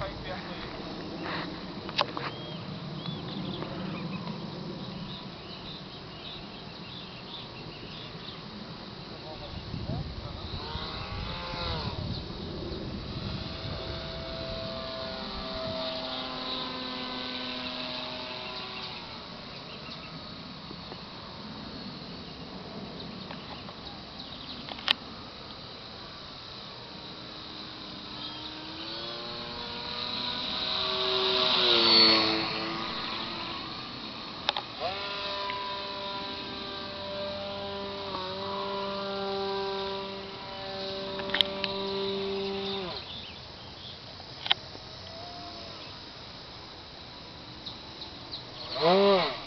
Yeah. あ。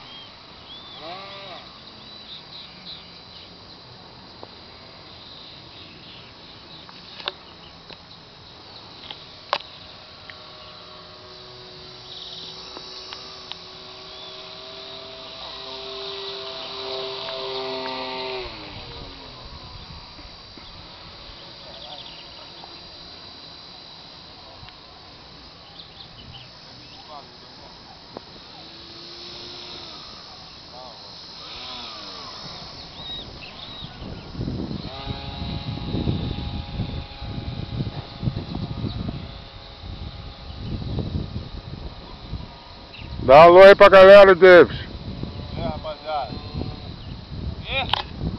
Dá um alô aí pra galera, Davis. É, rapaziada. E...